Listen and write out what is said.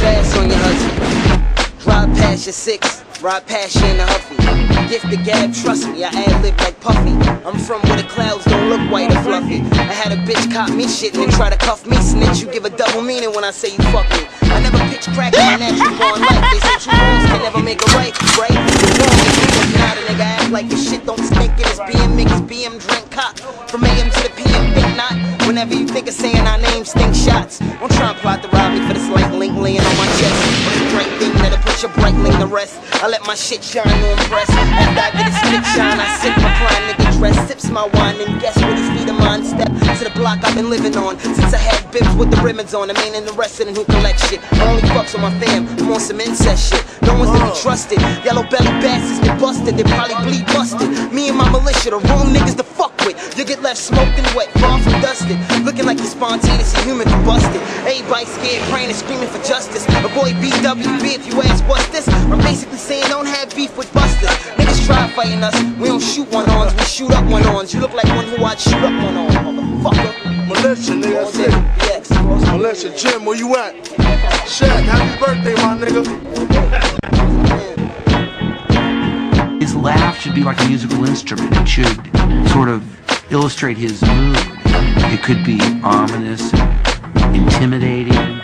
Fast on your husband. Drive past your six, ride past you in a huffy. Gift the gab, trust me, I ad lib like Puffy. I'm from where the clouds don't look white or fluffy. I had a bitch cop me shit and then try to cuff me. Snitch, you give a double meaning when I say you fuck me. I never pitch crack in my natural born make a right, right? The not a nigga act like his shit don't stink in his BM, niggas BM drink cock. From AM to the PM, think not. Whenever you think of saying our names, think shots. Don't try and plot to rob for this light link laying on my chest. But it's a great thing that'll put your bright link to rest. I let my shit shine to impress. After I get a spit shine, I sip my prime nigga dress, sips my wine, and guess what his step to the block I've been living on. Since I had bibs with the ribbons on, main and the resident who collect shit. I only fucks with my fam, I'm on some incest shit. No one's to be trusted. Yellow belly bastards get busted, they probably bleed busted. Me and my militia, the wrong niggas to fuck with. You get left smoking wet, far from dusted. Looking like you're spontaneous and human busted. Everybody scared, praying and screaming for justice. Avoid BWB if you ask what's this. I'm basically saying don't have beef with busters. Niggas try fighting us, we don't shoot one ons, we shoot up one ons. You look like one who I'd shoot up one on, motherfucker. Militia, nigga, All that's it. BX. Militia, Jim, where you at? Shaq, happy birthday, my nigga. His laugh should be like a musical instrument. It should sort of illustrate his mood. It could be ominous, intimidating,